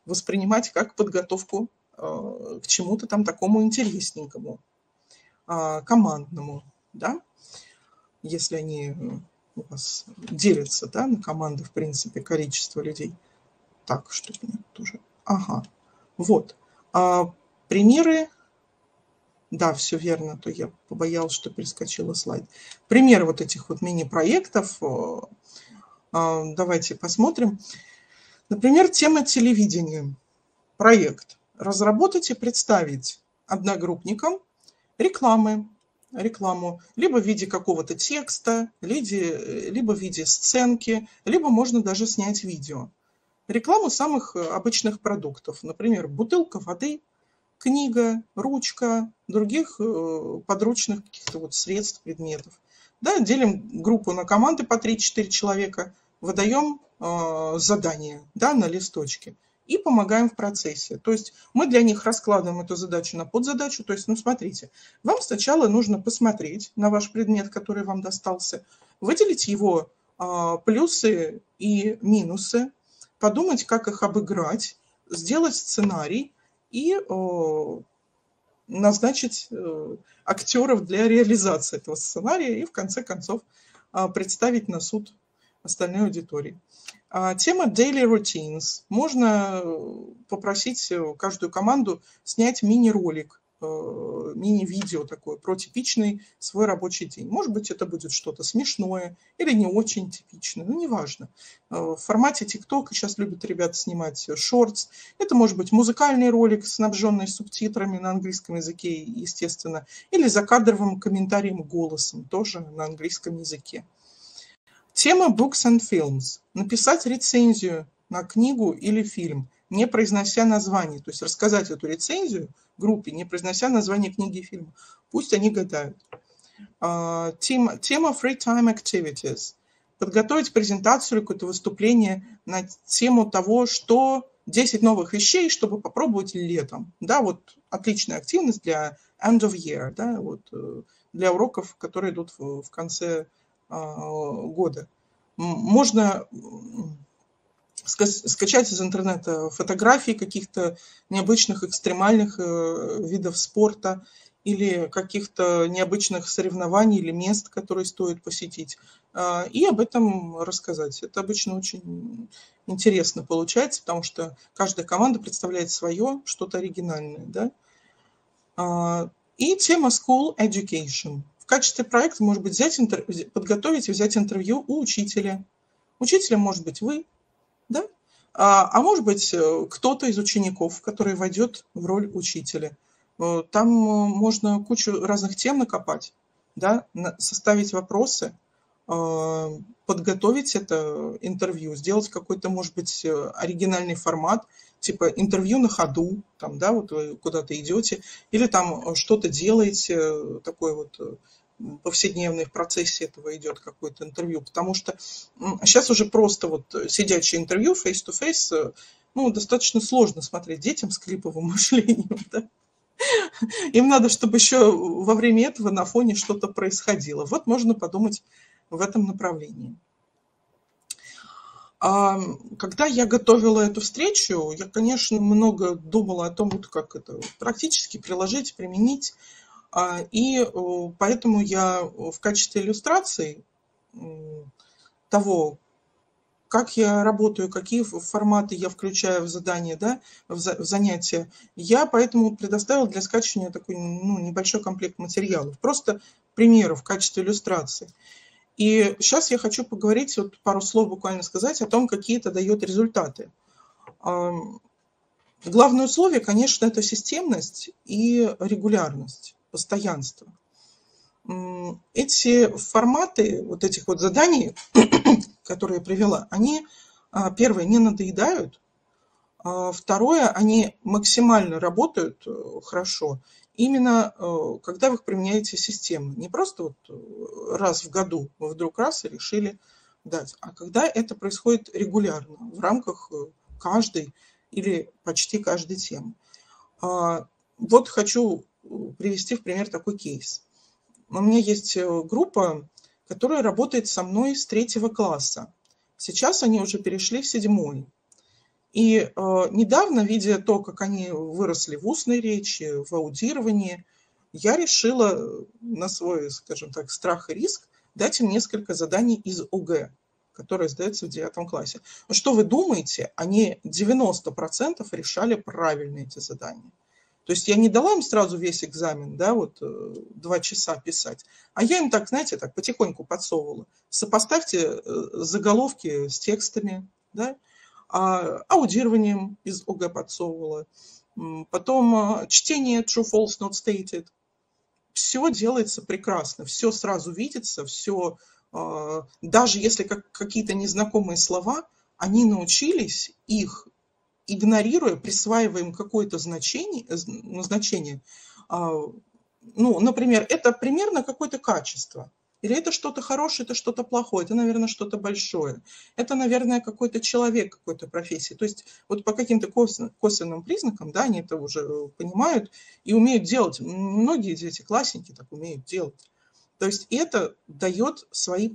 воспринимать как подготовку э, к чему-то там такому интересненькому, командному, да, если они у вас делятся, да, на команды, в принципе, количество людей. Так, чтобы нет тоже. Ага, вот. А, примеры да, все верно, то я побоялась, что перескочила слайд. Пример вот этих вот мини-проектов. А, давайте посмотрим. Например, тема телевидения. Проект. Разработать и представить одногруппникам рекламы, рекламу, либо в виде какого-то текста, либо в виде сценки, либо можно даже снять видео. Рекламу самых обычных продуктов, например, бутылка воды – книга, ручка, других э, подручных каких-то вот средств, предметов. Да, делим группу на команды по 3-4 человека, выдаем э, задание да, на листочке и помогаем в процессе. То есть мы для них раскладываем эту задачу на подзадачу. То есть, ну смотрите, вам сначала нужно посмотреть на ваш предмет, который вам достался, выделить его э, плюсы и минусы, подумать, как их обыграть, сделать сценарий – и назначить э, актеров для реализации этого сценария и в конце концов а, представить на суд остальной аудитории. А, тема Daily Routines. Можно э, попросить э, каждую команду снять мини-ролик Э, мини-видео такое про типичный свой рабочий день. Может быть, это будет что-то смешное или не очень типичное, ну, неважно. В формате TikTok сейчас любят ребята снимать шортс. Это может быть музыкальный ролик, снабженный субтитрами на английском языке, естественно, или закадровым комментарием голосом, тоже на английском языке. Тема Books and Films. Написать рецензию на книгу или фильм, не произнося название. То есть рассказать эту рецензию – группе, не произнося название книги и фильма. Пусть они гадают. А, тема, тема Free Time Activities. Подготовить презентацию какое-то выступление на тему того, что 10 новых вещей, чтобы попробовать летом. Да, вот отличная активность для end of year, да, вот э, для уроков, которые идут в, в конце года. Можно скачать из интернета фотографии каких-то необычных экстремальных э, видов спорта или каких-то необычных соревнований или мест, которые стоит посетить, а, и об этом рассказать. Это обычно очень интересно получается, потому что каждая команда представляет свое, что-то оригинальное. Да? А, и тема School Education. Качестве проекта может быть взять, подготовить и взять интервью у учителя. Учителем может быть вы, да? А, а может быть, э, кто-то из учеников, который войдет в роль учителя. Э, там э, можно кучу разных тем накопать, да, составить вопросы, подготовить это интервью, сделать какой-то, может быть, оригинальный формат, типа интервью на ходу, там, да, вот вы куда-то идете, или там что-то делаете, такое вот повседневной в процессе этого идет какое-то интервью, потому что сейчас уже просто вот сидячее интервью face-to-face ну, достаточно сложно смотреть детям с клиповым мышлением, да? Им надо, чтобы еще во время этого на фоне что-то происходило. Вот можно подумать в этом направлении. Когда я готовила эту встречу, я, конечно, много думала о том, как это практически приложить, применить. А, и поэтому я в качестве иллюстрации того, как я работаю, какие форматы я включаю в задание, да, в, за, занятия, я поэтому предоставила для скачивания такой ну, небольшой комплект материалов. Просто примеров в качестве иллюстрации. И сейчас я хочу поговорить, вот пару слов буквально сказать о том, какие это дает результаты. Главное условие, конечно, это системность и регулярность, постоянство. Эти форматы вот этих вот заданий, которые я привела, они, а, первое, не надоедают, а, второе, они максимально работают э, хорошо, именно э, когда вы применяете системно. Не просто вот э, раз в году вы вдруг раз и решили дать, а когда это происходит регулярно в рамках э, каждой или почти каждой темы. А, вот хочу привести в пример такой кейс. У меня есть группа, которая работает со мной с третьего класса. Сейчас они уже перешли в седьмой. И э, недавно, видя то, как они выросли в устной речи, в аудировании, я решила на свой, скажем так, страх и риск дать им несколько заданий из ОГЭ, которые сдаются в девятом классе. Что вы думаете? Они 90% решали правильно эти задания. То есть я не дала им сразу весь экзамен, да, вот э, два часа писать, а я им так, знаете, так потихоньку подсовывала. Сопоставьте э, заголовки с текстами, да, аудированием из ОГЭ подсовывала, потом а, чтение True False Not Stated. Все делается прекрасно, все сразу видится, все, а, даже если как, какие-то незнакомые слова, они научились их, игнорируя, присваивая им какое-то значение, назначение, ну, например, это примерно какое-то качество – или это что-то хорошее, это что-то плохое, это, наверное, что-то большое. Это, наверное, какой-то человек какой-то профессии. То есть вот по каким-то косвенным признакам, да, они это уже э, понимают и умеют делать. Многие дети, классники так умеют делать. То есть это дает свои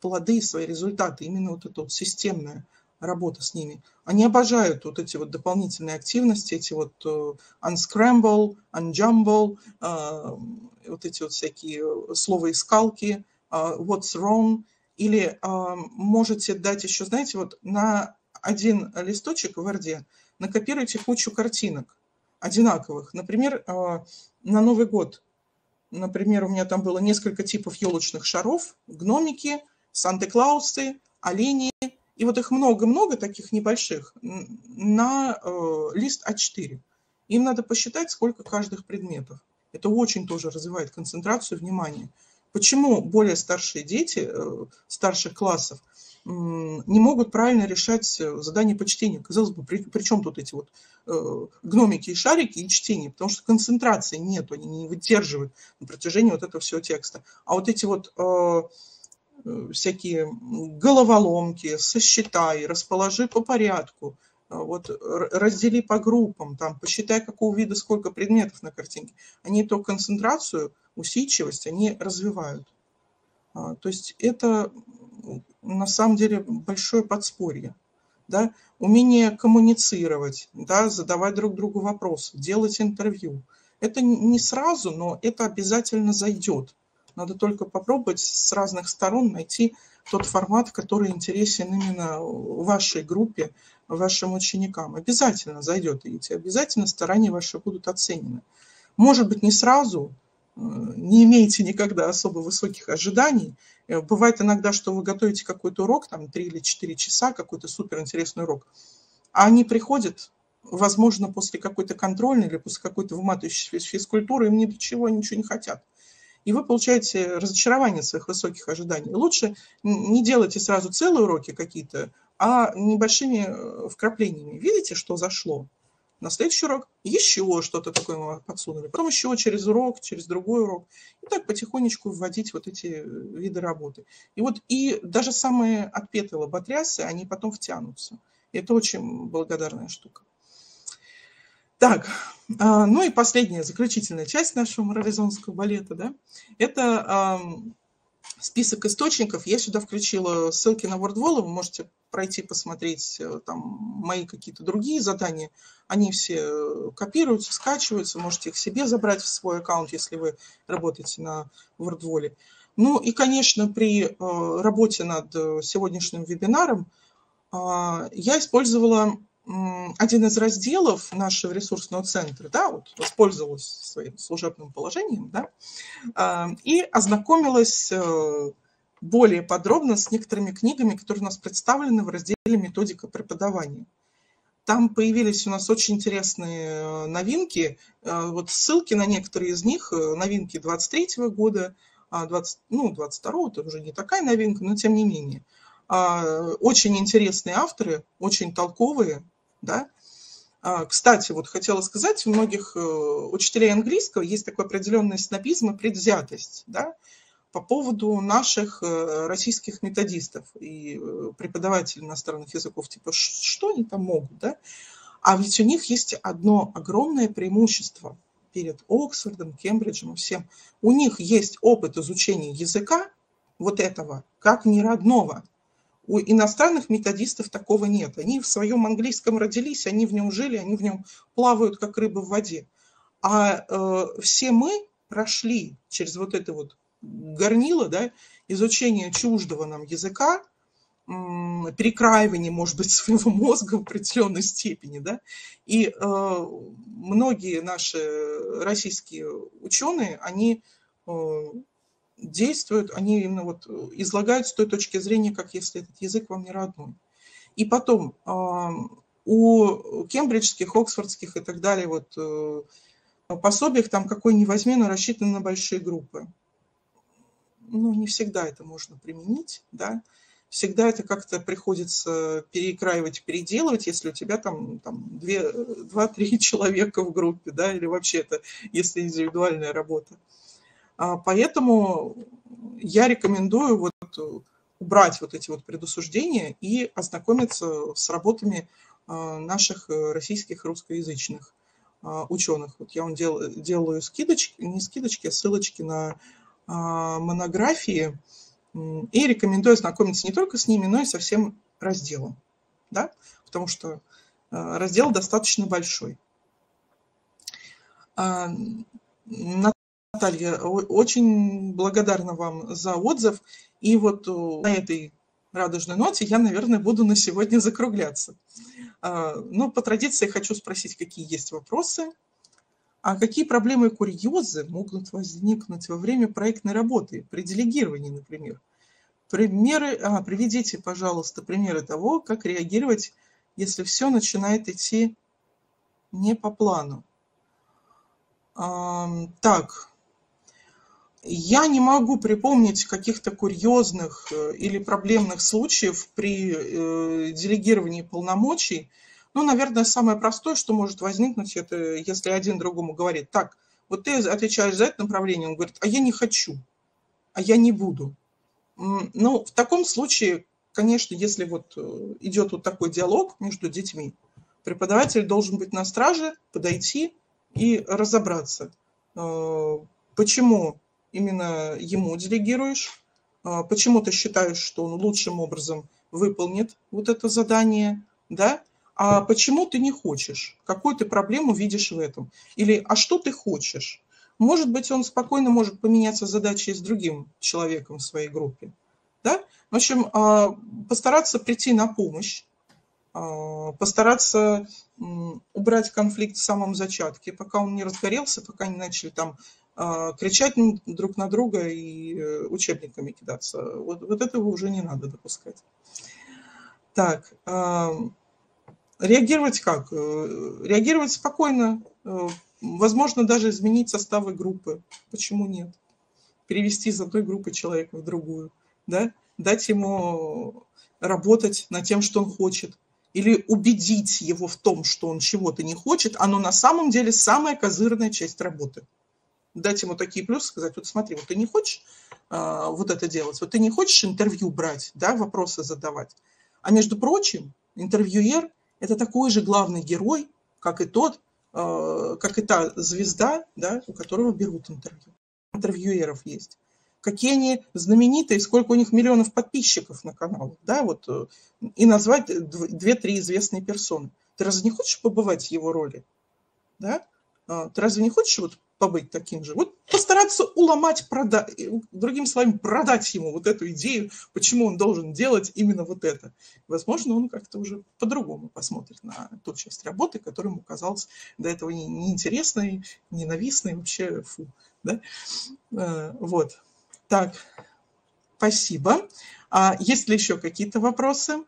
плоды, свои результаты, именно вот эта вот системная работа с ними. Они обожают вот эти вот дополнительные активности, эти вот uh, unscramble, unjumble, uh, вот эти вот всякие словоискалки, uh, what's wrong, или можете дать еще, знаете, вот на один листочек в Word накопируйте кучу картинок одинаковых. Например, на Новый год, например, у меня там было несколько типов елочных шаров, гномики, Санта-Клаусы, олени, и вот их много-много таких небольших на э, лист А4. Им надо посчитать, сколько каждых предметов. Это очень тоже развивает концентрацию внимания. Почему более старшие дети э, старших классов не могут правильно решать э, задания по чтению? Казалось бы, при, при чем тут эти вот э, гномики и шарики и чтение? Потому что концентрации нет, они не выдерживают на протяжении вот этого всего текста. А вот эти вот э, Э, всякие головоломки, сосчитай, расположи по порядку, э, вот раздели по группам, там, посчитай, какого вида сколько предметов на картинке. Они эту концентрацию, усидчивость, они развивают. А, то есть это на самом деле большое подспорье. Да? Умение коммуницировать, да, задавать друг другу вопросы, делать интервью. Это не сразу, но это обязательно зайдет. Надо только попробовать с разных сторон найти тот формат, который интересен именно вашей группе, вашим ученикам. Обязательно зайдет, и эти обязательно старания ваши будут оценены. Может быть, не сразу, э, не имеете никогда особо высоких ожиданий. Э, бывает иногда, что вы готовите какой-то урок, там 3 или 4 часа, какой-то суперинтересный урок, а они приходят, возможно, после какой-то контрольной или после какой-то выматывающей физкультуры, им ни до чего, ничего не хотят и вы получаете разочарование своих высоких ожиданий. Лучше не делайте сразу целые уроки какие-то, а небольшими э, вкраплениями. Видите, что зашло? На следующий урок еще что-то такое мы подсунули. Потом еще через урок, через другой урок. И так потихонечку вводить вот эти э, виды работы. И вот и даже самые отпетые лоботрясы, они потом втянутся. Это очень благодарная штука. Так, а, ну и последняя, заключительная часть нашего морализонского балета, да, это список источников. Я сюда включила ссылки на WordWall, вы можете пройти, посмотреть э, там мои какие-то другие задания. Они все э, копируются, скачиваются, можете их себе забрать в свой аккаунт, если вы работаете на WordWall. Ну и, конечно, при э, работе над сегодняшним вебинаром а, я использовала один из разделов нашего ресурсного центра, да, вот воспользовалась своим служебным положением, да, а, и ознакомилась э, более подробно с некоторыми книгами, которые у нас представлены в разделе «Методика преподавания». Там появились у нас очень интересные э, новинки. Э, вот ссылки на некоторые из них, новинки 23 года, 20, а, ну, 22 это уже не такая новинка, но тем не менее. А, очень интересные авторы, очень толковые, да. А, кстати, вот хотела сказать, у многих э, учителей английского есть такой определенный снобизм и предвзятость, да, по поводу наших э, российских методистов и э, преподавателей иностранных языков, типа, что они там могут, да? А ведь у них есть одно огромное преимущество перед Оксфордом, Кембриджем и всем. У них есть опыт изучения языка, вот этого, как не родного. У иностранных методистов такого нет. Они в своем английском родились, они в нем жили, они в нем плавают, как рыбы в воде. А э, все мы прошли через вот это вот горнило, да, изучение чуждого нам языка, перекраивание, может быть, своего мозга в определенной степени, да, и э, многие наши российские ученые, они э, действуют, они именно вот излагают с той точки зрения, как если этот язык вам не родной. И потом у кембриджских, оксфордских и так далее вот э, пособиях там какой ни возьми, но рассчитаны на большие группы. Ну, не всегда это можно применить, да. Всегда это как-то приходится перекраивать, переделывать, если у тебя там, там два-три человека в группе, да, или вообще это, если индивидуальная работа. А, поэтому я рекомендую вот убрать вот эти вот предусуждения и ознакомиться с работами а, наших э, российских русскоязычных а, ученых. Вот я вам дел, делаю скидочки, не скидочки, а ссылочки на монографии и рекомендую ознакомиться не только с ними, но и со всем разделом, да, потому что раздел достаточно большой. Наталья, очень благодарна вам за отзыв. И вот э, на этой радужной ноте я, наверное, буду на сегодня закругляться. А, но по традиции хочу спросить, какие есть вопросы, а какие проблемы и курьезы могут возникнуть во время проектной работы, при делегировании, например. Примеры, а, приведите, пожалуйста, примеры того, как реагировать, если все начинает идти не по плану. А, так, я не могу припомнить каких-то курьезных э, или проблемных случаев при э, делегировании полномочий. Ну, наверное, самое простое, что может возникнуть, это если один другому говорит, так, вот ты отвечаешь за это направление, он говорит, а я не хочу, а я не буду. Ну, в таком случае, конечно, если вот э, идет вот такой диалог между детьми, преподаватель должен быть на страже, подойти и разобраться, почему именно ему делегируешь, а, почему ты считаешь, что он лучшим образом выполнит вот это задание, да, а почему ты не хочешь, какую ты проблему видишь в этом, или а что ты хочешь. Может быть, он спокойно может поменяться задачей с другим человеком в своей группе. Да? В общем, а, постараться прийти на помощь, а, постараться убрать конфликт в самом зачатке, пока он не разгорелся, пока не начали там кричать друг на друга и э, учебниками кидаться. Вот, вот этого уже не надо допускать. Так, реагировать как? Э, реагировать спокойно, э, возможно, даже изменить составы группы. Почему нет? Перевести из одной группы человека в другую, да? дать ему работать над тем, что он хочет, или убедить его в том, что он чего-то не хочет, оно на самом деле самая козырная часть работы – дать ему такие плюсы, сказать, вот смотри, вот ты не хочешь а, вот это делать, вот ты не хочешь интервью брать, да, вопросы задавать. А между прочим, Интервьюер – это такой же главный герой, как и тот, э, как и та звезда, да, у которого берут интервью. Интервьюеров есть. Какие они знаменитые, сколько у них миллионов подписчиков на каналах, да, вот, э, и назвать две-три известные персоны. Ты разве не хочешь побывать в его роли? Да? А, ты разве не хочешь вот побыть таким же? Вот постараться уломать, продать, другими словами, продать ему вот эту идею, почему он должен делать именно вот это. Возможно, он как-то уже по-другому посмотрит на ту часть работы, которая ему казалась до этого неинтересной, ненавистной, вообще фу. Да? А, вот. Так, спасибо. А есть ли еще какие-то вопросы?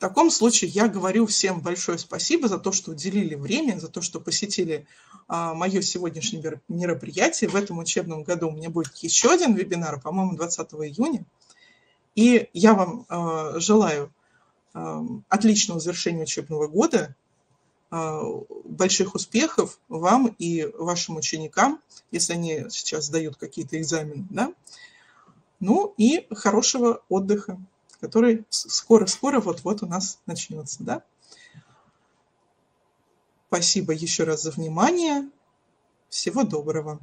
В таком случае я говорю всем большое спасибо за то, что уделили время, за то, что посетили а, мое сегодняшнее мероприятие. В этом учебном году у меня будет еще один вебинар, по-моему, 20 июня. И я вам а, желаю а, отличного завершения учебного года, а, больших успехов вам и вашим ученикам, если они сейчас сдают какие-то экзамены, да? Ну и хорошего отдыха который скоро-скоро вот-вот у нас начнется. Да? Спасибо еще раз за внимание. Всего доброго.